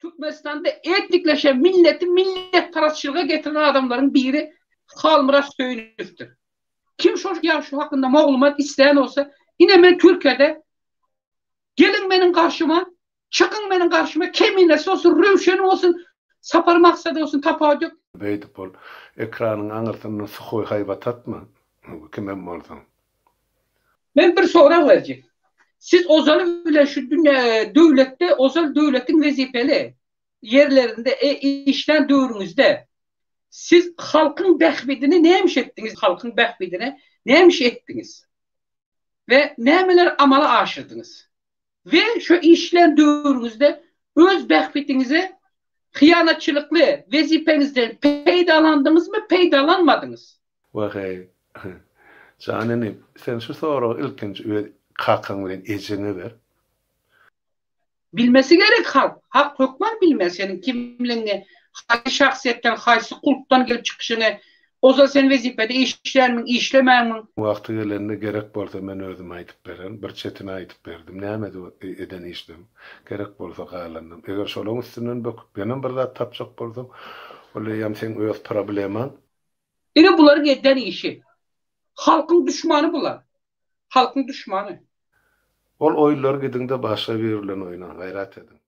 Türkmenistan'da etnikleşen milleti millet parasçılığa getiren adamların biri Halmıras Söğünüf'tür. Kim şu ya şu hakkında malumat isteyen olsa yine ben Türkiye'de gelin benim karşıma çıkın benim karşıma keminesi olsun rövşen olsun sapar maksadı olsun tapağı Beydipol ekranın anırtını sıkıy haybatat mı? Kimem olsun? Ben bir soru vereceğim. Siz Ozan'ı bile şu dünya devlette Ozan devletin vezifeli yerlerinde e, işten dövrünüzde siz halkın behbidini neymiş ettiniz? Halkın behbidine neymiş ettiniz? Ve nemeler amala aşırdınız? Ve şu işler dövrünüzde öz behbidinize hıyanatçılıklı vezipenizden peydalandınız mı peydalanmadınız? Vakay canini sen şu soru ilkinci kalkan bilen ecini ver. Bilmesi gerek halk. Halk hükmen bilmez senin kimliğini, hangi şahsiyetten, hangi kulptan gelip çıkışını, o zaman sen vazifede işler mi, işlemer mi? Vakti gelende gerek bolsa men özüm aytıp beren, bir çetini aytıp berdim. Näme de eden işdim. Gerek bolsa galandım. Eger şolun üstünden bök, benim bir zat tapçak bolsam, ola yam sen öz probleman. Yine bunların eden işi. Halkın düşmanı bular. Halkın düşmanı. Ol oylar gidinde başa verilen oyna gayrat edin.